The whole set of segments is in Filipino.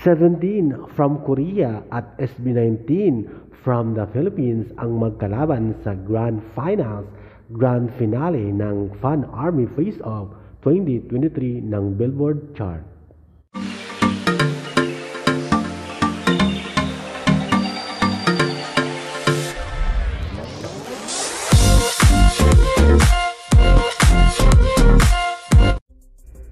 17 from Korea at SB19 from the Philippines ang magkalaban sa Grand Finals, Grand Finale ng Fun Army Face-Off 2023 ng Billboard Chart.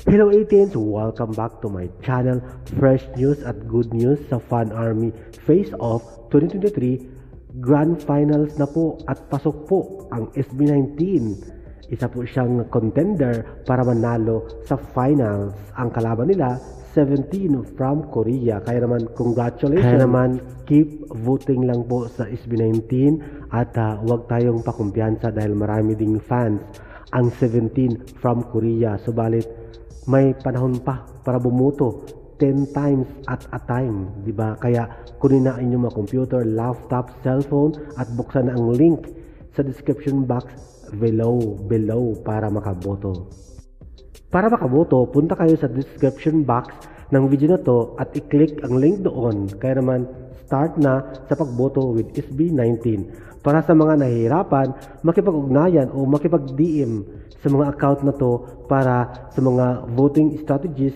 Hello 18s! Welcome back to my channel. Fresh news at good news sa Fun Army Face Off 2023 Grand Finals na po at pasok po ang SB19. Isa po siyang contender para manalo sa finals. Ang kalaban nila 17 from Korea. Kaya naman congratulations. Kaya naman keep voting lang po sa SB19 at uh, huwag tayong pakumpiyansa dahil marami ding fans ang 17 from Korea. Subalit may panahon pa para bumuto 10 times at a time, di ba? Kaya kunin na inyong mga computer, laptop, cellphone at buksan na ang link sa description box below, below para makaboto. Para makaboto, punta kayo sa description box ng video na to at i-click ang link doon. Kaya naman, start na sa pagboto with SB19. Para sa mga nahihirapan, makipag-ugnayan o makipag-DM sa mga account na to para sa mga voting strategies